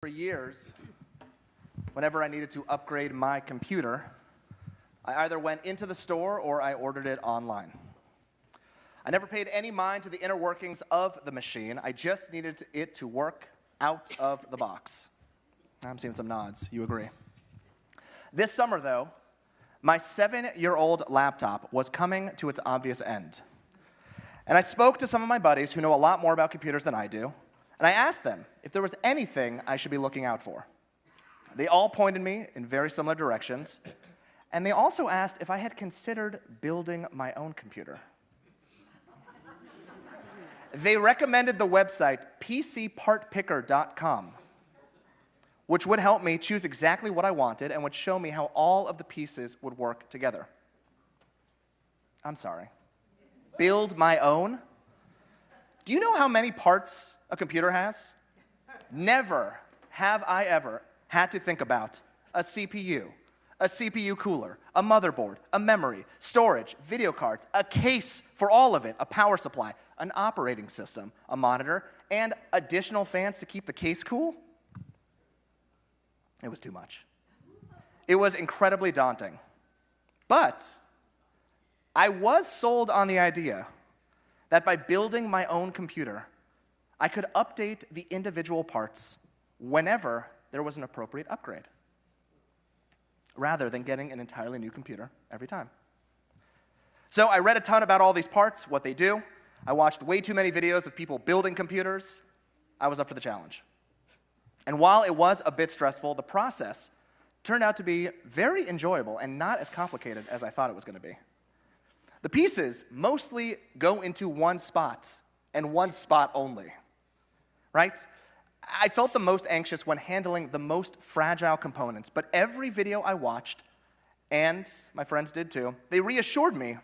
For years, whenever I needed to upgrade my computer, I either went into the store or I ordered it online. I never paid any mind to the inner workings of the machine. I just needed it to work out of the box. I'm seeing some nods. You agree? This summer, though, my seven year old laptop was coming to its obvious end. And I spoke to some of my buddies who know a lot more about computers than I do, and I asked them if there was anything I should be looking out for. They all pointed me in very similar directions, and they also asked if I had considered building my own computer. they recommended the website pcpartpicker.com, which would help me choose exactly what I wanted and would show me how all of the pieces would work together. I'm sorry. Build my own? Do you know how many parts a computer has? Never have I ever had to think about a CPU, a CPU cooler, a motherboard, a memory, storage, video cards, a case for all of it, a power supply, an operating system, a monitor, and additional fans to keep the case cool? It was too much. It was incredibly daunting. But I was sold on the idea that by building my own computer, I could update the individual parts whenever there was an appropriate upgrade, rather than getting an entirely new computer every time. So I read a ton about all these parts, what they do. I watched way too many videos of people building computers. I was up for the challenge. And while it was a bit stressful, the process turned out to be very enjoyable and not as complicated as I thought it was going to be. The pieces mostly go into one spot and one spot only, right? I felt the most anxious when handling the most fragile components, but every video I watched, and my friends did too, they reassured me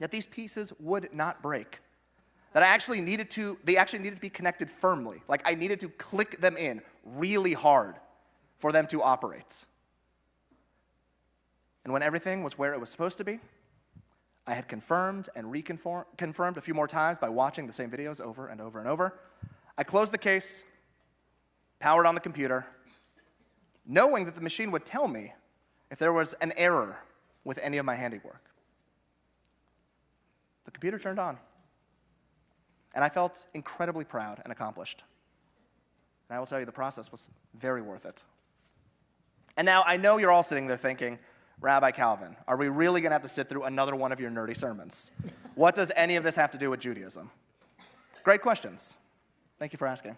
that these pieces would not break. That I actually needed to, they actually needed to be connected firmly. Like I needed to click them in really hard for them to operate. And when everything was where it was supposed to be, I had confirmed and reconfirmed a few more times by watching the same videos over and over and over. I closed the case, powered on the computer, knowing that the machine would tell me if there was an error with any of my handiwork. The computer turned on, and I felt incredibly proud and accomplished. And I will tell you, the process was very worth it. And now I know you're all sitting there thinking, Rabbi Calvin, are we really going to have to sit through another one of your nerdy sermons? what does any of this have to do with Judaism? Great questions. Thank you for asking.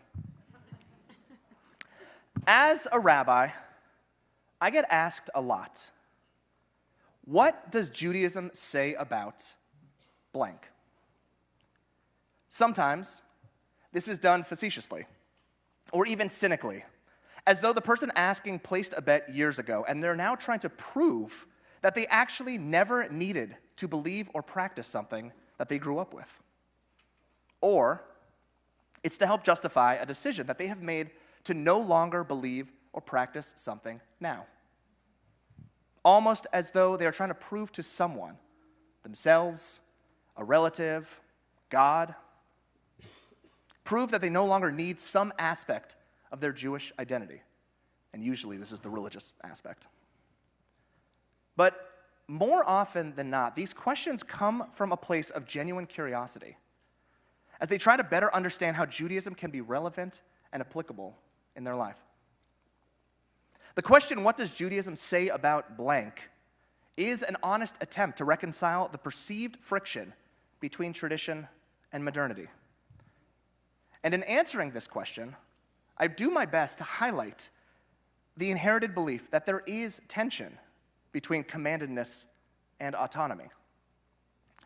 As a rabbi, I get asked a lot what does Judaism say about blank? Sometimes this is done facetiously or even cynically as though the person asking placed a bet years ago and they're now trying to prove that they actually never needed to believe or practice something that they grew up with. Or it's to help justify a decision that they have made to no longer believe or practice something now. Almost as though they are trying to prove to someone, themselves, a relative, God, prove that they no longer need some aspect of their Jewish identity. And usually this is the religious aspect. But more often than not, these questions come from a place of genuine curiosity as they try to better understand how Judaism can be relevant and applicable in their life. The question, what does Judaism say about blank, is an honest attempt to reconcile the perceived friction between tradition and modernity. And in answering this question, I do my best to highlight the inherited belief that there is tension between commandedness and autonomy.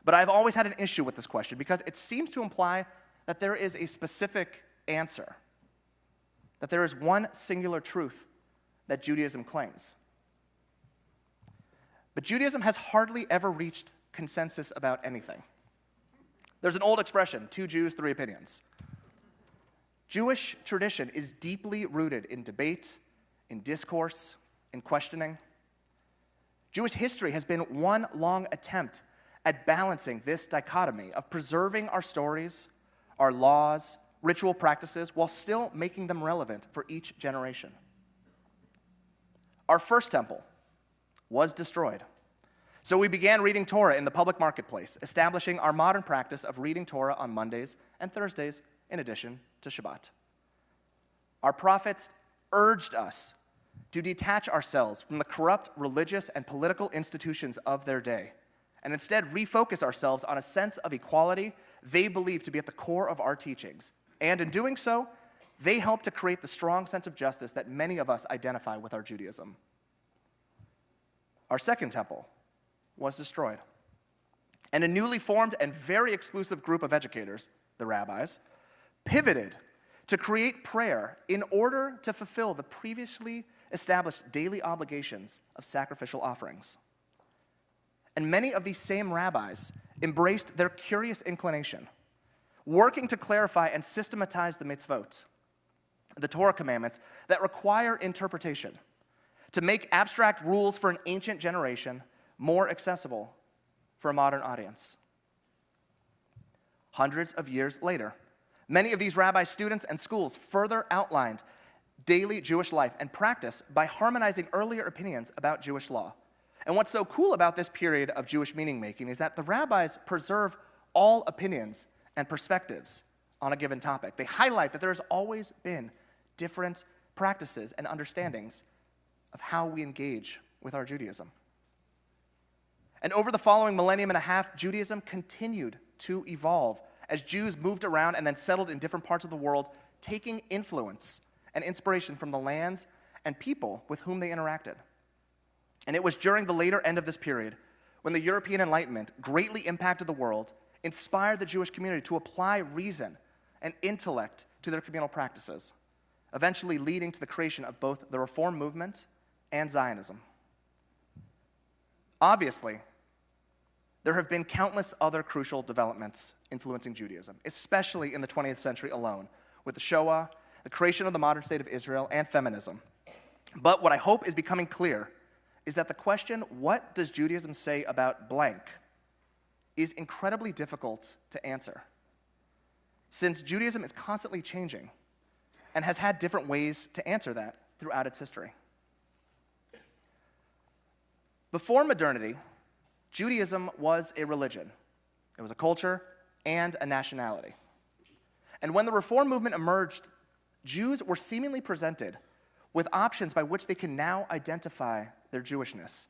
But I've always had an issue with this question because it seems to imply that there is a specific answer, that there is one singular truth that Judaism claims. But Judaism has hardly ever reached consensus about anything. There's an old expression two Jews, three opinions. Jewish tradition is deeply rooted in debate, in discourse, in questioning. Jewish history has been one long attempt at balancing this dichotomy of preserving our stories, our laws, ritual practices while still making them relevant for each generation. Our first temple was destroyed. So we began reading Torah in the public marketplace, establishing our modern practice of reading Torah on Mondays and Thursdays in addition to Shabbat. Our prophets urged us to detach ourselves from the corrupt religious and political institutions of their day and instead refocus ourselves on a sense of equality they believe to be at the core of our teachings. And in doing so, they help to create the strong sense of justice that many of us identify with our Judaism. Our second temple was destroyed. And a newly formed and very exclusive group of educators, the rabbis, pivoted to create prayer in order to fulfill the previously established daily obligations of sacrificial offerings. And many of these same rabbis embraced their curious inclination, working to clarify and systematize the mitzvot, the Torah commandments that require interpretation, to make abstract rules for an ancient generation more accessible for a modern audience. Hundreds of years later, many of these rabbi students and schools further outlined daily Jewish life and practice by harmonizing earlier opinions about Jewish law. And what's so cool about this period of Jewish meaning making is that the rabbis preserve all opinions and perspectives on a given topic. They highlight that there has always been different practices and understandings of how we engage with our Judaism. And over the following millennium and a half, Judaism continued to evolve as Jews moved around and then settled in different parts of the world, taking influence and inspiration from the lands and people with whom they interacted. And it was during the later end of this period when the European Enlightenment greatly impacted the world, inspired the Jewish community to apply reason and intellect to their communal practices, eventually leading to the creation of both the Reform movement and Zionism. Obviously, there have been countless other crucial developments influencing Judaism, especially in the 20th century alone, with the Shoah, the creation of the modern state of Israel, and feminism. But what I hope is becoming clear is that the question, what does Judaism say about blank, is incredibly difficult to answer. Since Judaism is constantly changing and has had different ways to answer that throughout its history. Before modernity, Judaism was a religion, it was a culture and a nationality. And when the Reform movement emerged, Jews were seemingly presented with options by which they can now identify their Jewishness.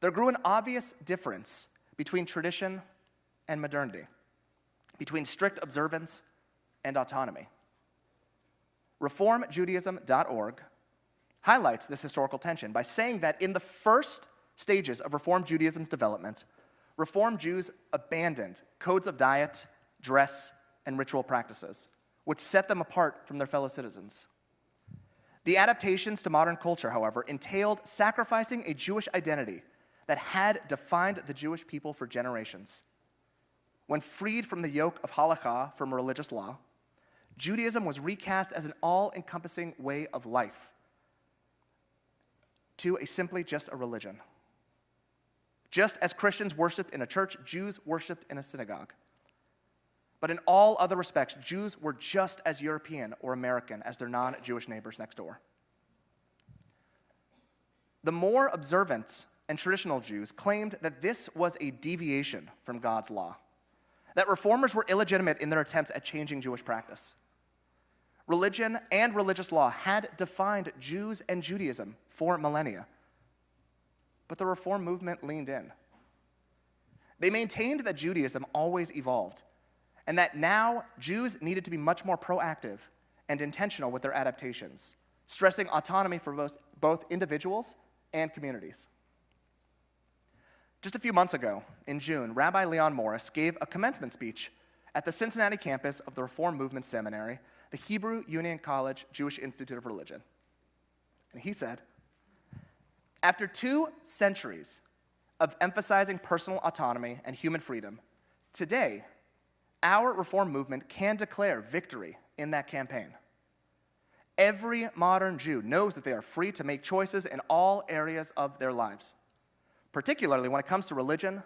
There grew an obvious difference between tradition and modernity, between strict observance and autonomy. ReformJudaism.org highlights this historical tension by saying that in the first stages of Reform Judaism's development, Reform Jews abandoned codes of diet, dress, and ritual practices, which set them apart from their fellow citizens. The adaptations to modern culture, however, entailed sacrificing a Jewish identity that had defined the Jewish people for generations. When freed from the yoke of halakha from religious law, Judaism was recast as an all encompassing way of life to a simply just a religion. Just as Christians worshiped in a church, Jews worshiped in a synagogue. But in all other respects, Jews were just as European or American as their non Jewish neighbors next door. The more observant and traditional Jews claimed that this was a deviation from God's law, that reformers were illegitimate in their attempts at changing Jewish practice. Religion and religious law had defined Jews and Judaism for millennia, but the reform movement leaned in. They maintained that Judaism always evolved and that now Jews needed to be much more proactive and intentional with their adaptations, stressing autonomy for both, both individuals and communities. Just a few months ago, in June, Rabbi Leon Morris gave a commencement speech at the Cincinnati campus of the Reform Movement Seminary, the Hebrew Union College Jewish Institute of Religion. And he said, After two centuries of emphasizing personal autonomy and human freedom, today our reform movement can declare victory in that campaign. Every modern Jew knows that they are free to make choices in all areas of their lives, particularly when it comes to religion,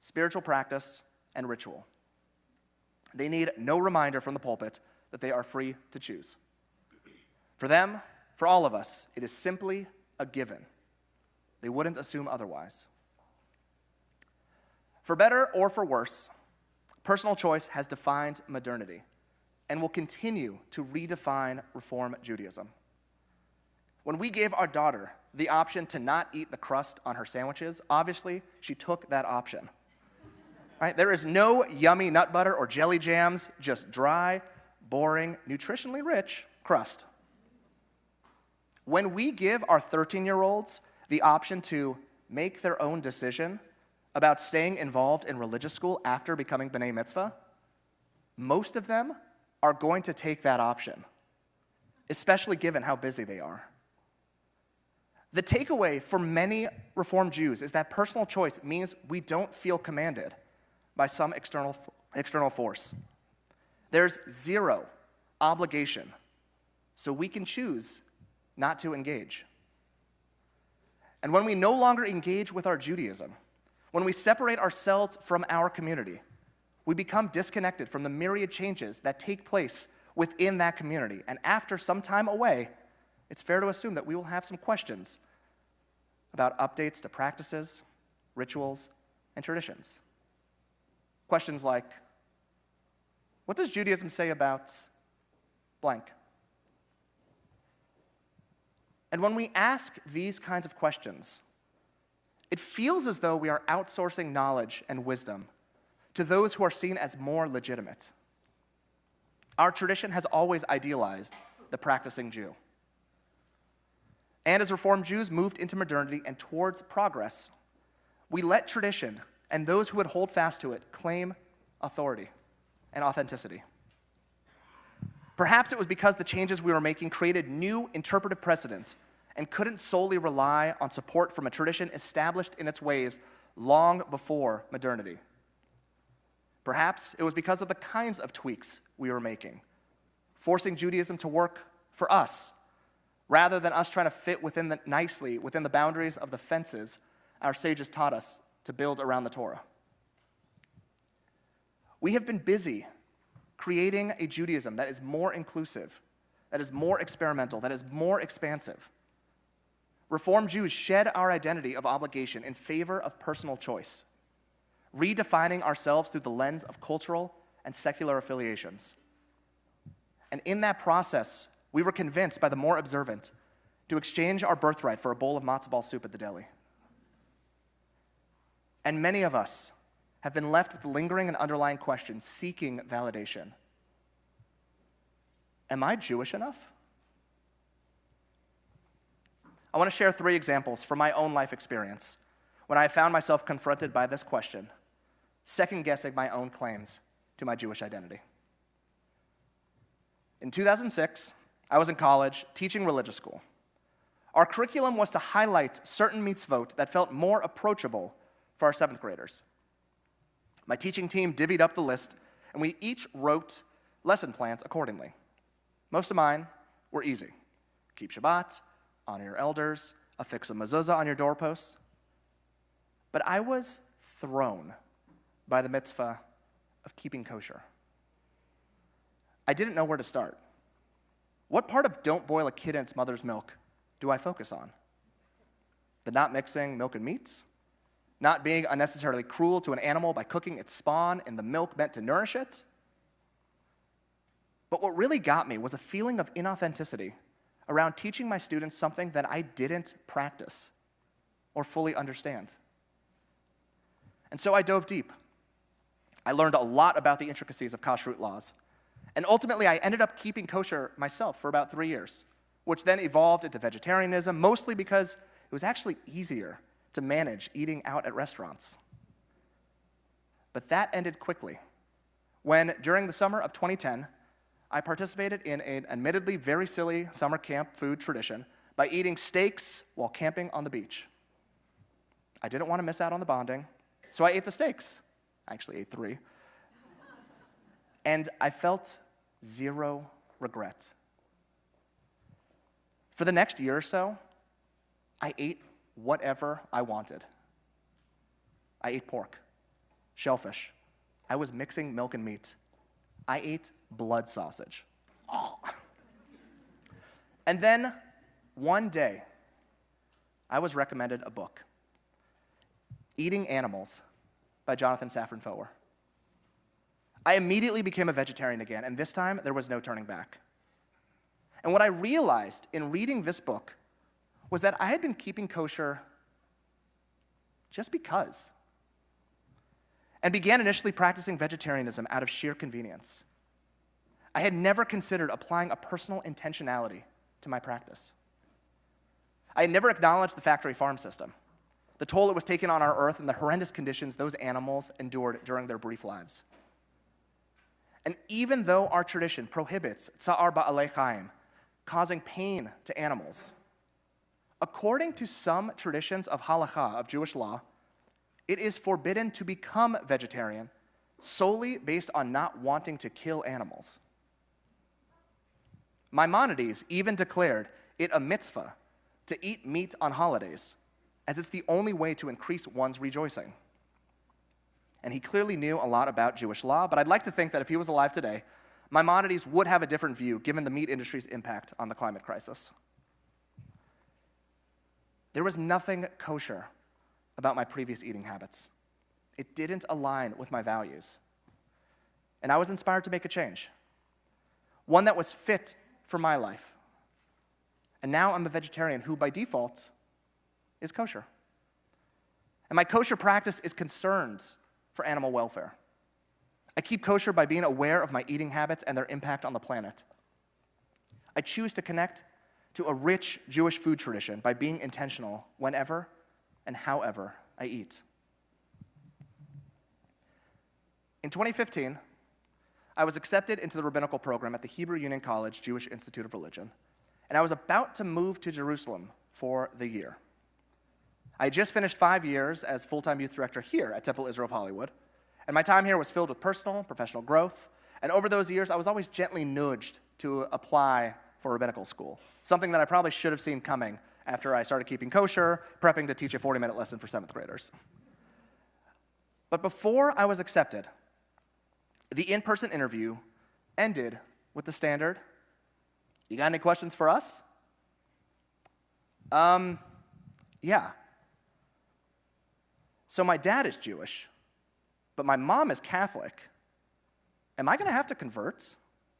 spiritual practice, and ritual. They need no reminder from the pulpit that they are free to choose. For them, for all of us, it is simply a given. They wouldn't assume otherwise. For better or for worse, personal choice has defined modernity and will continue to redefine Reform Judaism. When we gave our daughter the option to not eat the crust on her sandwiches, obviously she took that option. Right? There is no yummy nut butter or jelly jams, just dry, boring, nutritionally rich crust. When we give our 13 year olds the option to make their own decision about staying involved in religious school after becoming B'nai Mitzvah, most of them are going to take that option, especially given how busy they are. The takeaway for many Reformed Jews is that personal choice means we don't feel commanded by some external, external force. There's zero obligation, so we can choose not to engage. And when we no longer engage with our Judaism, when we separate ourselves from our community, we become disconnected from the myriad changes that take place within that community. And after some time away, it's fair to assume that we will have some questions about updates to practices, rituals, and traditions. Questions like What does Judaism say about blank? And when we ask these kinds of questions, it feels as though we are outsourcing knowledge and wisdom to those who are seen as more legitimate. Our tradition has always idealized the practicing Jew. And as Reformed Jews moved into modernity and towards progress, we let tradition and those who would hold fast to it claim authority and authenticity. Perhaps it was because the changes we were making created new interpretive precedents and couldn't solely rely on support from a tradition established in its ways long before modernity. Perhaps it was because of the kinds of tweaks we were making, forcing Judaism to work for us, rather than us trying to fit within the, nicely within the boundaries of the fences our sages taught us to build around the Torah. We have been busy creating a Judaism that is more inclusive, that is more experimental, that is more expansive. Reformed Jews shed our identity of obligation in favor of personal choice, redefining ourselves through the lens of cultural and secular affiliations. And in that process, we were convinced by the more observant to exchange our birthright for a bowl of matzo ball soup at the deli. And many of us have been left with lingering and underlying questions, seeking validation. Am I Jewish enough? I want to share three examples from my own life experience when I found myself confronted by this question, second guessing my own claims to my Jewish identity. In 2006, I was in college teaching religious school. Our curriculum was to highlight certain mitzvot that felt more approachable for our seventh graders. My teaching team divvied up the list, and we each wrote lesson plans accordingly. Most of mine were easy keep Shabbat, honor your elders, affix a mezuzah on your doorposts. But I was thrown by the mitzvah of keeping kosher. I didn't know where to start. What part of don't boil a kid in its mother's milk do I focus on? The not mixing milk and meats? Not being unnecessarily cruel to an animal by cooking its spawn in the milk meant to nourish it? But what really got me was a feeling of inauthenticity around teaching my students something that I didn't practice or fully understand. And so I dove deep. I learned a lot about the intricacies of kashrut laws. And ultimately, I ended up keeping kosher myself for about three years, which then evolved into vegetarianism, mostly because it was actually easier to manage eating out at restaurants. But that ended quickly when, during the summer of 2010, I participated in an admittedly very silly summer camp food tradition by eating steaks while camping on the beach. I didn't want to miss out on the bonding, so I ate the steaks. I actually ate three. And I felt zero regret. For the next year or so, I ate whatever I wanted. I ate pork, shellfish. I was mixing milk and meat. I ate blood sausage. Oh. And then one day, I was recommended a book, Eating Animals by Jonathan Safran Foer. I immediately became a vegetarian again, and this time there was no turning back. And what I realized in reading this book was that I had been keeping kosher just because, and began initially practicing vegetarianism out of sheer convenience. I had never considered applying a personal intentionality to my practice. I had never acknowledged the factory farm system, the toll it was taking on our earth, and the horrendous conditions those animals endured during their brief lives. And even though our tradition prohibits tsa'ar ba'alei chaim, causing pain to animals, according to some traditions of halakha, of Jewish law, it is forbidden to become vegetarian solely based on not wanting to kill animals. Maimonides even declared it a mitzvah to eat meat on holidays, as it's the only way to increase one's rejoicing and he clearly knew a lot about Jewish law, but I'd like to think that if he was alive today, Maimonides would have a different view given the meat industry's impact on the climate crisis. There was nothing kosher about my previous eating habits. It didn't align with my values. And I was inspired to make a change, one that was fit for my life. And now I'm a vegetarian who, by default, is kosher. And my kosher practice is concerned for animal welfare. I keep kosher by being aware of my eating habits and their impact on the planet. I choose to connect to a rich Jewish food tradition by being intentional whenever and however I eat. In 2015, I was accepted into the rabbinical program at the Hebrew Union College Jewish Institute of Religion, and I was about to move to Jerusalem for the year. I just finished five years as full time youth director here at Temple Israel of Hollywood, and my time here was filled with personal and professional growth. And over those years, I was always gently nudged to apply for rabbinical school, something that I probably should have seen coming after I started keeping kosher, prepping to teach a 40 minute lesson for seventh graders. But before I was accepted, the in person interview ended with the standard You got any questions for us? Um, yeah. So my dad is Jewish, but my mom is Catholic. Am I going to have to convert?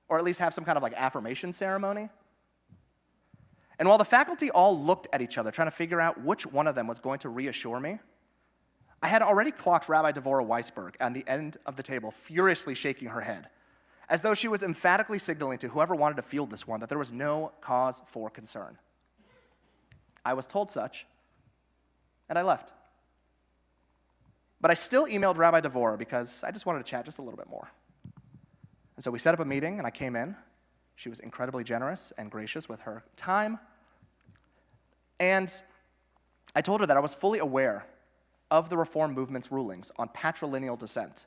Or at least have some kind of like affirmation ceremony? And while the faculty all looked at each other, trying to figure out which one of them was going to reassure me, I had already clocked Rabbi Devorah Weisberg at the end of the table, furiously shaking her head, as though she was emphatically signaling to whoever wanted to field this one that there was no cause for concern. I was told such, and I left. But I still emailed Rabbi Devorah because I just wanted to chat just a little bit more. And so we set up a meeting, and I came in. She was incredibly generous and gracious with her time. And I told her that I was fully aware of the Reform movement's rulings on patrilineal descent,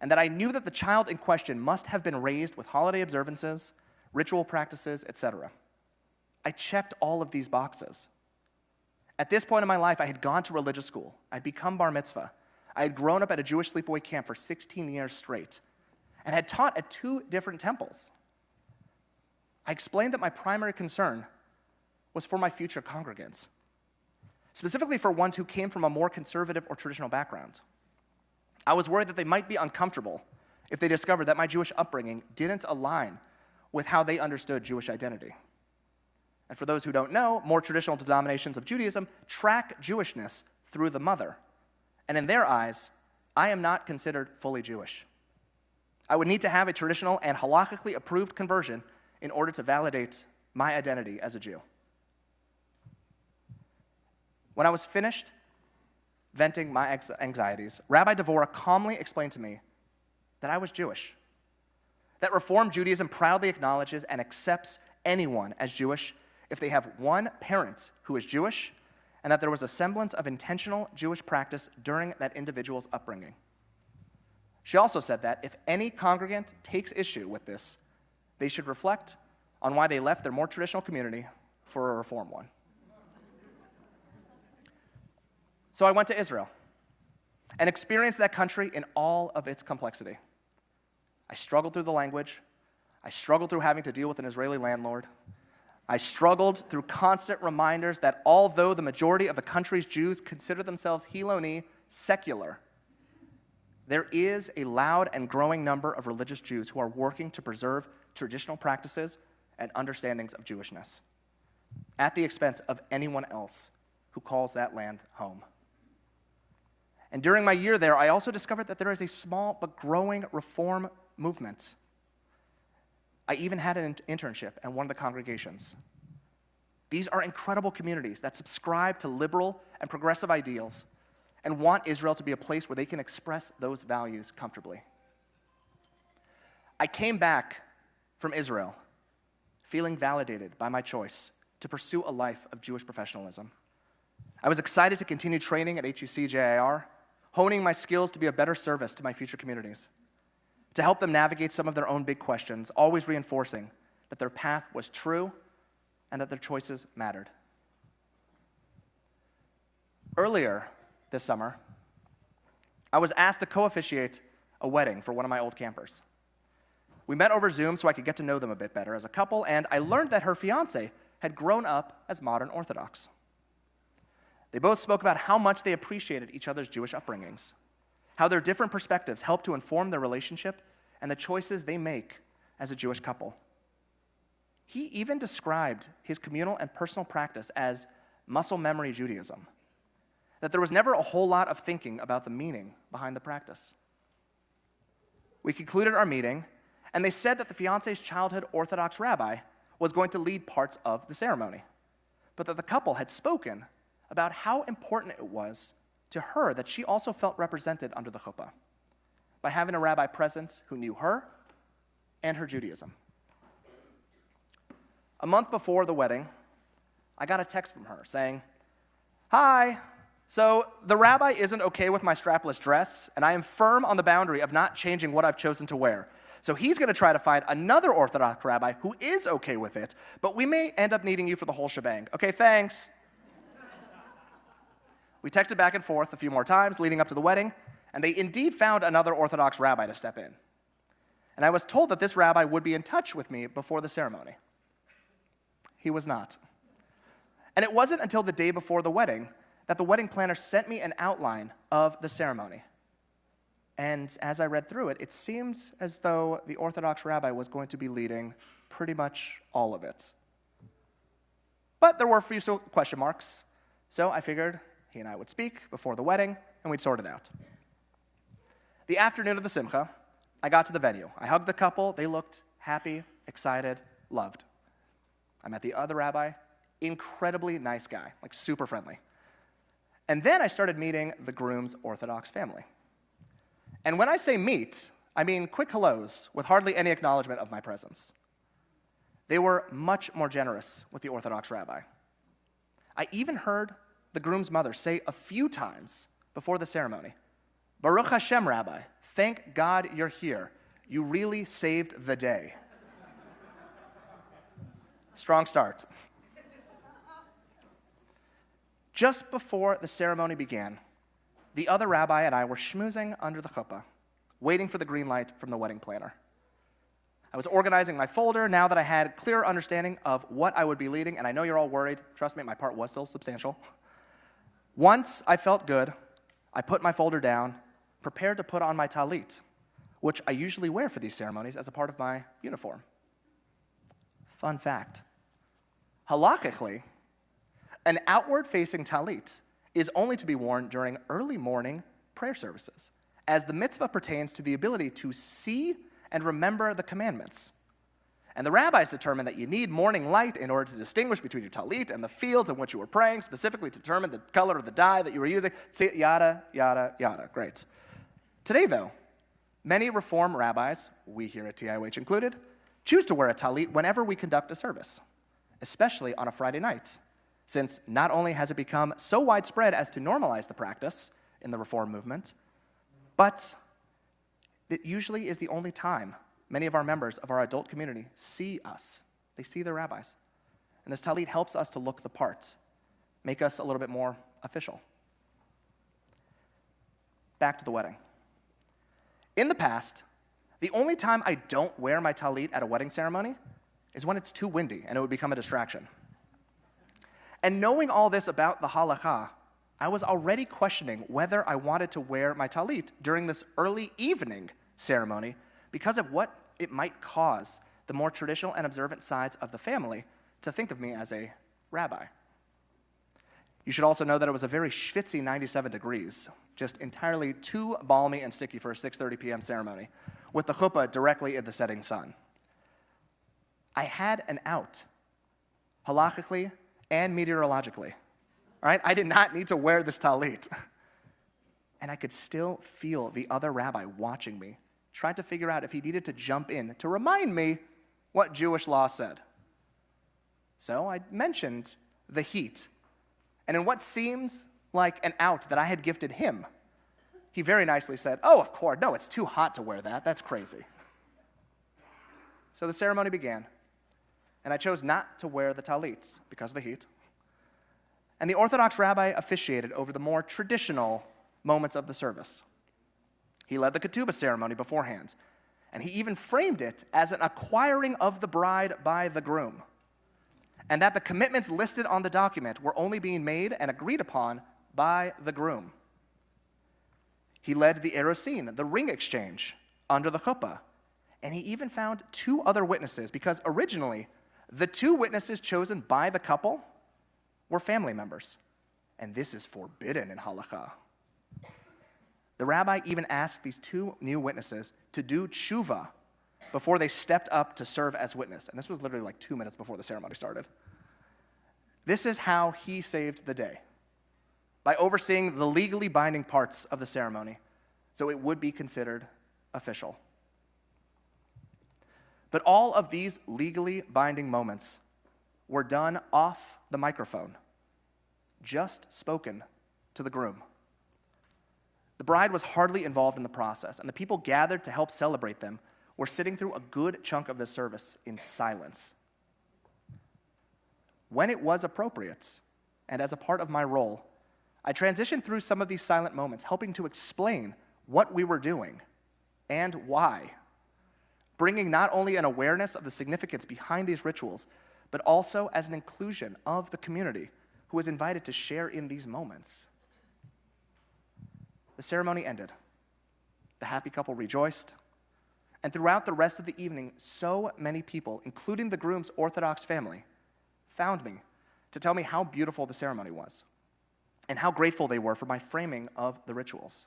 and that I knew that the child in question must have been raised with holiday observances, ritual practices, etc. I checked all of these boxes. At this point in my life, I had gone to religious school. I'd become bar mitzvah. I had grown up at a Jewish sleepaway camp for 16 years straight and had taught at two different temples. I explained that my primary concern was for my future congregants, specifically for ones who came from a more conservative or traditional background. I was worried that they might be uncomfortable if they discovered that my Jewish upbringing didn't align with how they understood Jewish identity. And for those who don't know, more traditional denominations of Judaism track Jewishness through the mother. And in their eyes, I am not considered fully Jewish. I would need to have a traditional and halakhically approved conversion in order to validate my identity as a Jew. When I was finished venting my anxieties, Rabbi Devorah calmly explained to me that I was Jewish, that Reform Judaism proudly acknowledges and accepts anyone as Jewish if they have one parent who is Jewish and that there was a semblance of intentional Jewish practice during that individual's upbringing. She also said that if any congregant takes issue with this, they should reflect on why they left their more traditional community for a reform one. So I went to Israel and experienced that country in all of its complexity. I struggled through the language. I struggled through having to deal with an Israeli landlord. I struggled through constant reminders that although the majority of the country's Jews consider themselves Hiloni, secular, there is a loud and growing number of religious Jews who are working to preserve traditional practices and understandings of Jewishness at the expense of anyone else who calls that land home. And during my year there, I also discovered that there is a small but growing reform movement. I even had an internship at one of the congregations. These are incredible communities that subscribe to liberal and progressive ideals and want Israel to be a place where they can express those values comfortably. I came back from Israel feeling validated by my choice to pursue a life of Jewish professionalism. I was excited to continue training at HUC JIR, honing my skills to be a better service to my future communities, to help them navigate some of their own big questions, always reinforcing that their path was true and that their choices mattered. Earlier this summer, I was asked to co officiate a wedding for one of my old campers. We met over Zoom so I could get to know them a bit better as a couple, and I learned that her fiance had grown up as modern Orthodox. They both spoke about how much they appreciated each other's Jewish upbringings, how their different perspectives help to inform their relationship and the choices they make as a Jewish couple. He even described his communal and personal practice as muscle memory Judaism, that there was never a whole lot of thinking about the meaning behind the practice. We concluded our meeting, and they said that the fiance's childhood Orthodox rabbi was going to lead parts of the ceremony, but that the couple had spoken about how important it was to her that she also felt represented under the chuppah by having a rabbi present who knew her and her Judaism. A month before the wedding, I got a text from her saying, Hi, so the rabbi isn't okay with my strapless dress, and I am firm on the boundary of not changing what I've chosen to wear. So he's going to try to find another Orthodox rabbi who is okay with it, but we may end up needing you for the whole shebang. Okay, thanks. We texted back and forth a few more times leading up to the wedding, and they indeed found another Orthodox rabbi to step in. And I was told that this rabbi would be in touch with me before the ceremony. He was not. And it wasn't until the day before the wedding that the wedding planner sent me an outline of the ceremony. And as I read through it, it seems as though the Orthodox rabbi was going to be leading pretty much all of it. But there were a few question marks, so I figured he and I would speak before the wedding, and we'd sort it out. The afternoon of the simcha, I got to the venue. I hugged the couple. They looked happy, excited, loved. I met the other rabbi, incredibly nice guy, like super friendly. And then I started meeting the groom's Orthodox family. And when I say meet, I mean quick hellos with hardly any acknowledgement of my presence. They were much more generous with the Orthodox rabbi. I even heard the groom's mother say a few times before the ceremony Baruch Hashem, Rabbi, thank God you're here. You really saved the day. Strong start. Just before the ceremony began, the other rabbi and I were schmoozing under the chuppah, waiting for the green light from the wedding planner. I was organizing my folder now that I had clear understanding of what I would be leading, and I know you're all worried. Trust me, my part was still substantial. Once I felt good, I put my folder down, prepared to put on my talit, which I usually wear for these ceremonies as a part of my uniform. Fun fact halachically, an outward facing talit is only to be worn during early morning prayer services, as the mitzvah pertains to the ability to see and remember the commandments. And the rabbis determined that you need morning light in order to distinguish between your talit and the fields in which you were praying, specifically to determine the color of the dye that you were using. Yada, yada, yada. Great. Today, though, many Reform rabbis, we here at TIOH included, choose to wear a talit whenever we conduct a service, especially on a Friday night, since not only has it become so widespread as to normalize the practice in the Reform movement, but it usually is the only time many of our members of our adult community see us. They see their rabbis. And this talit helps us to look the part, make us a little bit more official. Back to the wedding. In the past, The only time I don't wear my talit at a wedding ceremony is when it's too windy and it would become a distraction. And knowing all this about the halakha, I was already questioning whether I wanted to wear my talit during this early evening ceremony because of what it might cause the more traditional and observant sides of the family to think of me as a rabbi. You should also know that it was a very schwitzy 97 degrees, just entirely too balmy and sticky for a 6:30 p.m. ceremony, with the chuppah directly in the setting sun. I had an out, halachically and meteorologically. All right, I did not need to wear this talit. And I could still feel the other rabbi watching me, trying to figure out if he needed to jump in to remind me what Jewish law said. So I mentioned the heat and in what seems like an out that I had gifted him, he very nicely said, Oh, of course, no, it's too hot to wear that. That's crazy. So the ceremony began, and I chose not to wear the talits because of the heat. And the Orthodox rabbi officiated over the more traditional moments of the service. He led the ketubah ceremony beforehand, and he even framed it as an acquiring of the bride by the groom and that the commitments listed on the document were only being made and agreed upon by the groom. He led the erusin, the ring exchange, under the chuppah, and he even found two other witnesses because originally the two witnesses chosen by the couple were family members, and this is forbidden in halakha. The rabbi even asked these two new witnesses to do tshuva before they stepped up to serve as witness. And this was literally like two minutes before the ceremony started. This is how he saved the day by overseeing the legally binding parts of the ceremony so it would be considered official. But all of these legally binding moments were done off the microphone, just spoken to the groom. The bride was hardly involved in the process, and the people gathered to help celebrate them were sitting through a good chunk of the service in silence when it was appropriate and as a part of my role, I transitioned through some of these silent moments, helping to explain what we were doing and why, bringing not only an awareness of the significance behind these rituals, but also as an inclusion of the community who was invited to share in these moments. The ceremony ended. The happy couple rejoiced. And throughout the rest of the evening, so many people, including the groom's Orthodox family, found me to tell me how beautiful the ceremony was and how grateful they were for my framing of the rituals.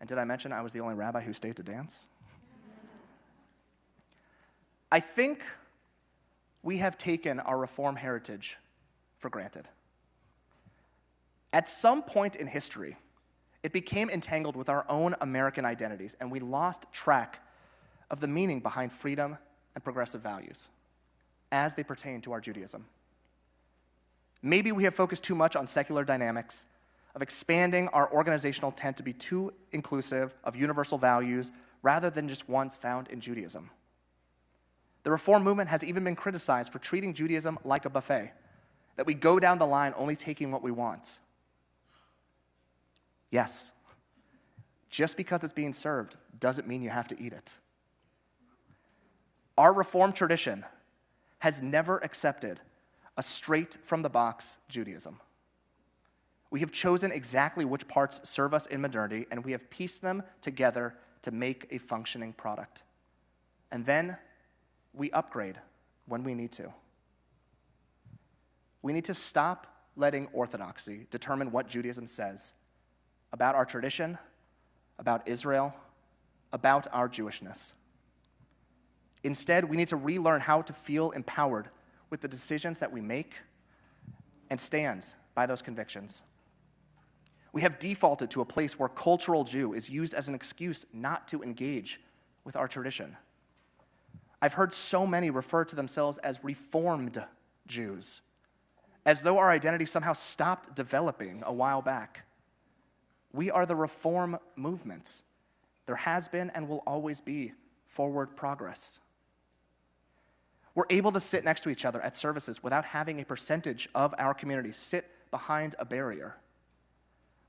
And did I mention I was the only rabbi who stayed to dance? I think we have taken our Reform heritage for granted. At some point in history, it became entangled with our own American identities, and we lost track of the meaning behind freedom and progressive values as they pertain to our Judaism. Maybe we have focused too much on secular dynamics, of expanding our organizational tent to be too inclusive of universal values rather than just ones found in Judaism. The Reform movement has even been criticized for treating Judaism like a buffet, that we go down the line only taking what we want. Yes, just because it's being served doesn't mean you have to eat it. Our Reform tradition has never accepted a straight from the box Judaism. We have chosen exactly which parts serve us in modernity, and we have pieced them together to make a functioning product. And then we upgrade when we need to. We need to stop letting orthodoxy determine what Judaism says about our tradition, about Israel, about our Jewishness. Instead, we need to relearn how to feel empowered with the decisions that we make and stand by those convictions. We have defaulted to a place where cultural Jew is used as an excuse not to engage with our tradition. I've heard so many refer to themselves as reformed Jews, as though our identity somehow stopped developing a while back. We are the reform movement. There has been and will always be forward progress. We're able to sit next to each other at services without having a percentage of our community sit behind a barrier.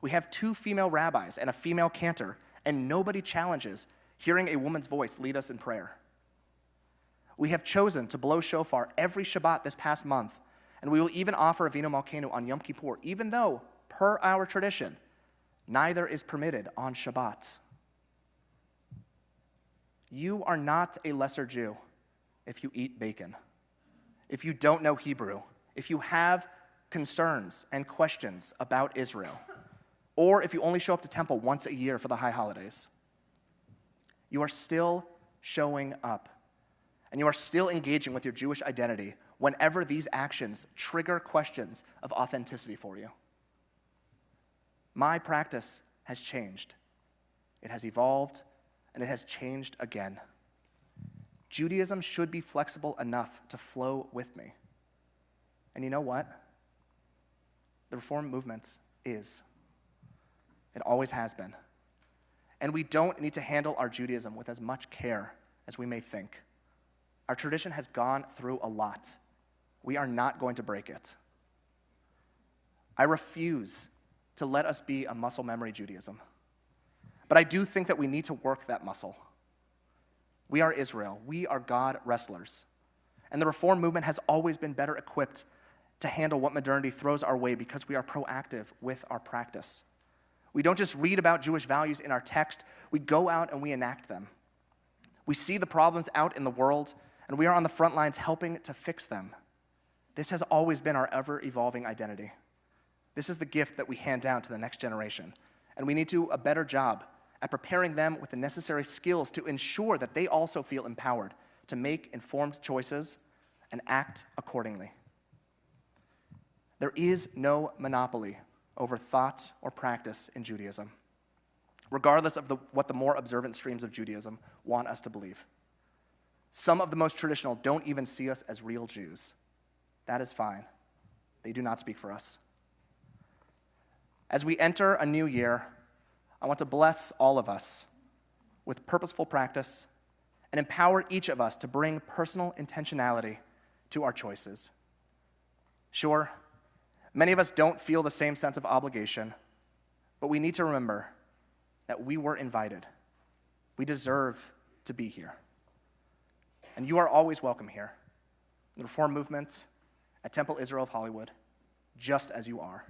We have two female rabbis and a female cantor, and nobody challenges hearing a woman's voice lead us in prayer. We have chosen to blow shofar every Shabbat this past month, and we will even offer Avinu Malkeinu on Yom Kippur, even though, per our tradition, neither is permitted on Shabbat. You are not a lesser Jew if you eat bacon, if you don't know Hebrew, if you have concerns and questions about Israel, or if you only show up to temple once a year for the high holidays. You are still showing up, and you are still engaging with your Jewish identity whenever these actions trigger questions of authenticity for you. My practice has changed, it has evolved, and it has changed again. Judaism should be flexible enough to flow with me. And you know what? The Reform movement is. It always has been. And we don't need to handle our Judaism with as much care as we may think. Our tradition has gone through a lot. We are not going to break it. I refuse to let us be a muscle memory Judaism. But I do think that we need to work that muscle. We are Israel. We are God wrestlers. And the Reform movement has always been better equipped to handle what modernity throws our way because we are proactive with our practice. We don't just read about Jewish values in our text, we go out and we enact them. We see the problems out in the world, and we are on the front lines helping to fix them. This has always been our ever evolving identity. This is the gift that we hand down to the next generation, and we need to do a better job at preparing them with the necessary skills to ensure that they also feel empowered to make informed choices and act accordingly. There is no monopoly over thought or practice in Judaism, regardless of the, what the more observant streams of Judaism want us to believe. Some of the most traditional don't even see us as real Jews. That is fine. They do not speak for us. As we enter a new year, I want to bless all of us with purposeful practice and empower each of us to bring personal intentionality to our choices. Sure, Many of us don't feel the same sense of obligation, but we need to remember that we were invited. We deserve to be here. And you are always welcome here, in the Reform movement, at Temple Israel of Hollywood, just as you are.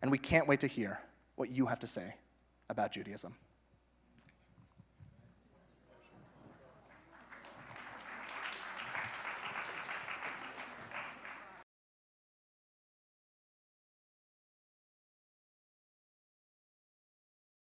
And we can't wait to hear what you have to say about Judaism.